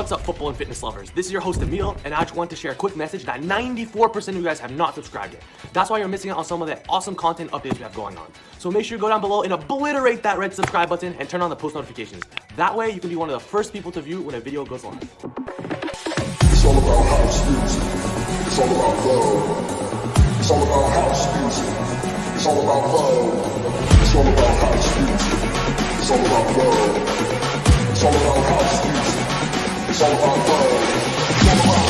What's up, football and fitness lovers? This is your host, Emil, and I just want to share a quick message that 94% of you guys have not subscribed yet. That's why you're missing out on some of the awesome content updates we have going on. So make sure you go down below and obliterate that red subscribe button and turn on the post notifications. That way, you can be one of the first people to view when a video goes live. It's all about house music. It's all about love. It's all about house music. It's all about love. It's all about house music. It's all about love. It's all about house music. Come on, come on.